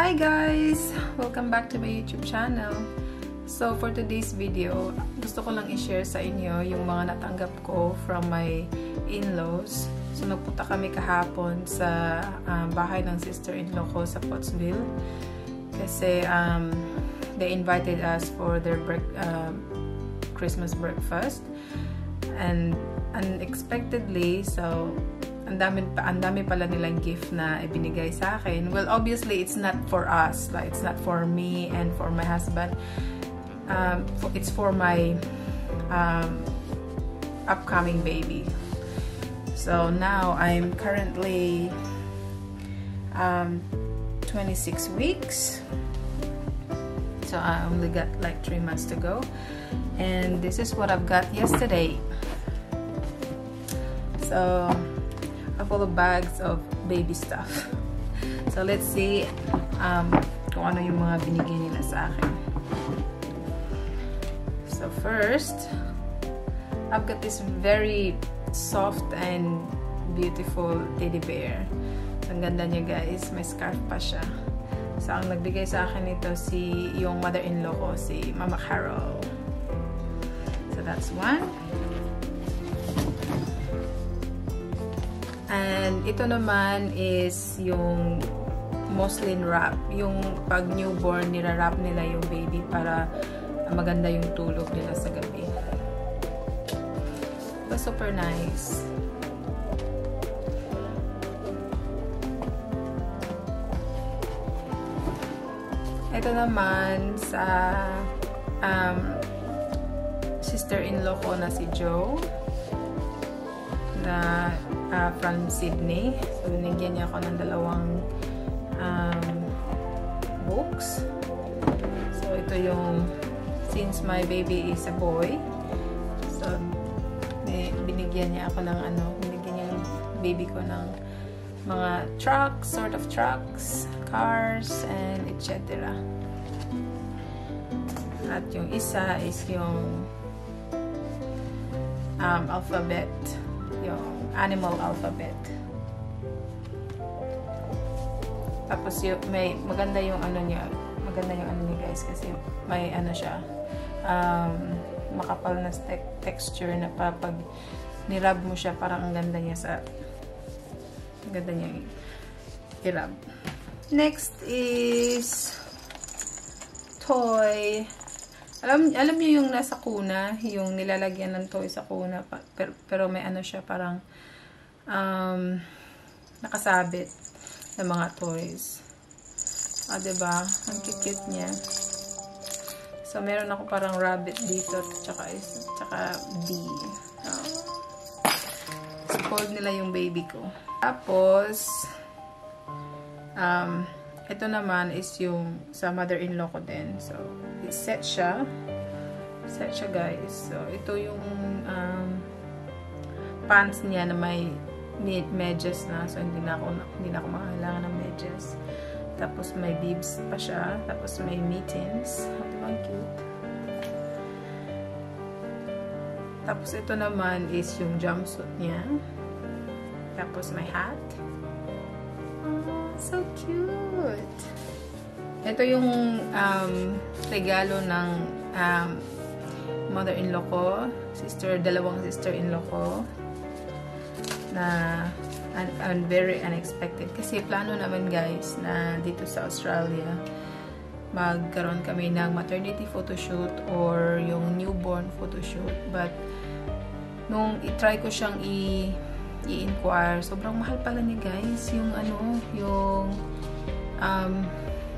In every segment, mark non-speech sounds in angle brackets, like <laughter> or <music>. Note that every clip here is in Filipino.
Hi guys! Welcome back to my YouTube channel. So for today's video, gusto ko lang i-share sa inyo yung mga natanggap ko from my in-laws. So nagpunta kami kahapon sa um, bahay ng sister-in-law ko sa Pottsville. Kasi um, they invited us for their break, uh, Christmas breakfast. And unexpectedly, so ang dami ang dami pala nilang gift na ibinigay sa akin. Well, obviously it's not for us, like it's not for me and for my husband. Um, it's for my um, upcoming baby. So now I'm currently um, 26 weeks. So I only got like three months to go. And this is what I've got yesterday. So a full of bags of baby stuff. <laughs> So, let's see um, kung ano yung mga binigay nila sa akin. So, first, I've got this very soft and beautiful teddy bear. Ang ganda niya guys. May scarf pa siya. So, ang nagbigay sa akin ito si yung mother-in-law ko, si Mama Carol. So, that's one. And ito naman is yung muslin wrap. Yung pag newborn, nira-wrap nila yung baby para maganda yung tulog nila sa gabi. Diba super nice. Ito naman sa um, sister-in-law ko na si Joe na uh, from Sydney. So, binigyan niya ako ng dalawang um, books. So, ito yung since my baby is a boy. So, binigyan niya ako ng ano, binigyan niya yung baby ko ng mga trucks, sort of trucks, cars, and etc. At yung isa is yung um, alphabet yung animal alphabet. Tapos yung, may maganda yung ano niya, maganda yung ano niya guys kasi may ano siya um, makapal na te texture na pa pag nirab mo siya parang ang ganda niya sa ang ganda niya i-rub. Next is toy alam, alam niyo yung nasa kuna, yung nilalagyan ng toy sa kuna, pero, pero may ano siya, parang um, nakasabit ng mga toys. Ah, diba? Ang cute niya. So, meron ako parang rabbit dito, tsaka, tsaka bee. Oh. Spoiled nila yung baby ko. Tapos, um, ito naman is yung sa mother-in-law ko din. So, set siya. Set siya, guys. So, ito yung um, pants niya na may medyas na. So, hindi na ako, hindi na ako makakailangan ng medyas. Tapos, may bibs pa siya. Tapos, may mittens. Diba, cute? Tapos, ito naman is yung jumpsuit niya. Tapos, may hat. So cute! Ito yung um, regalo ng um, mother-in-law ko, sister, dalawang sister-in-law ko, na un, un, very unexpected. Kasi plano naman guys, na dito sa Australia, magkaroon kami ng maternity photoshoot or yung newborn photoshoot. But, nung i-try ko siyang i- i-inquire, sobrang mahal pala ni guys, yung ano, yung um,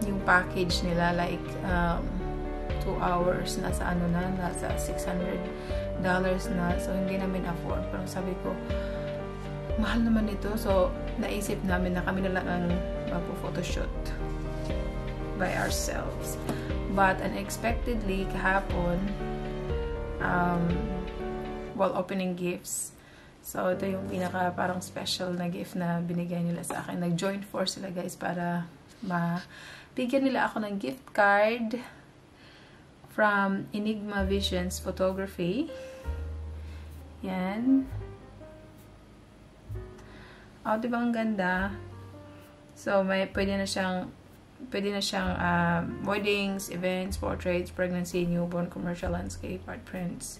yung package nila like um, 2 hours nasa ano na nasa 600 dollars na. So hindi namin afford. Pero sabi ko mahal naman ito. So naisip namin na kami na lang ang magpo-photoshoot by ourselves. But unexpectedly kahapon um, while opening gifts so ito yung pinaka parang special na gift na binigay nila sa akin nag joint force sila guys para ma bigyan nila ako ng gift card from Enigma Visions Photography. Yan. Oh, di ba ang ganda? So, may, pwede na siyang pwede na siyang uh, weddings, events, portraits, pregnancy, newborn, commercial landscape, art prints.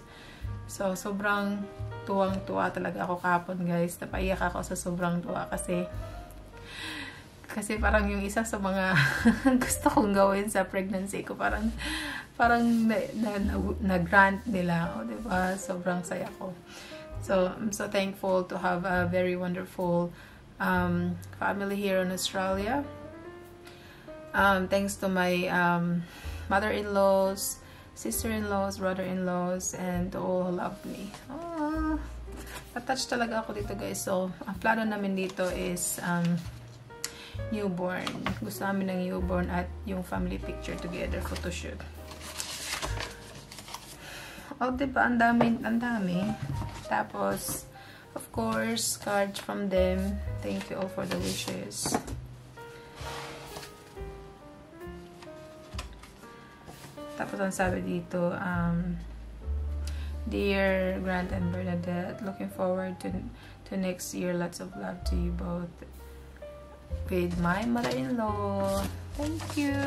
So, sobrang tuwang-tuwa talaga ako kapon guys. Napaiyak ako sa sobrang tuwa kasi kasi parang yung isa sa mga <laughs> gusto kong gawin sa pregnancy ko parang parang na, na, na, na grant nila o oh, diba sobrang saya ko so I'm so thankful to have a very wonderful um, family here in Australia um, thanks to my um, mother-in-laws, sister-in-laws, brother-in-laws, and all who love me. Oh, attached talaga ako dito guys. So, ang plano namin dito is um, newborn. Gusto namin ng newborn at yung family picture together photoshoot. Oh, diba? Ang dami, ang dami. Tapos, of course, cards from them. Thank you all for the wishes. Tapos ang sabi dito, um, Dear Grant and Bernadette, looking forward to to next year. Lots of love to you both. With my mother-in-law. Thank you.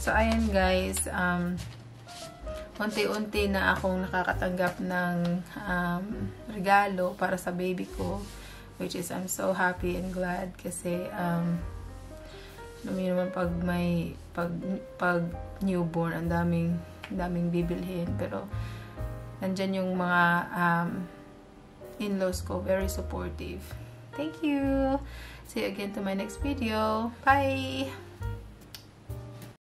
So, ayan guys. Um, unti-unti na akong nakakatanggap ng um, regalo para sa baby ko. Which is, I'm so happy and glad kasi um, Lumi naman pag may pag pag newborn ang daming daming bibilhin pero nandiyan yung mga um, in-laws ko very supportive. Thank you. See you again to my next video. Bye.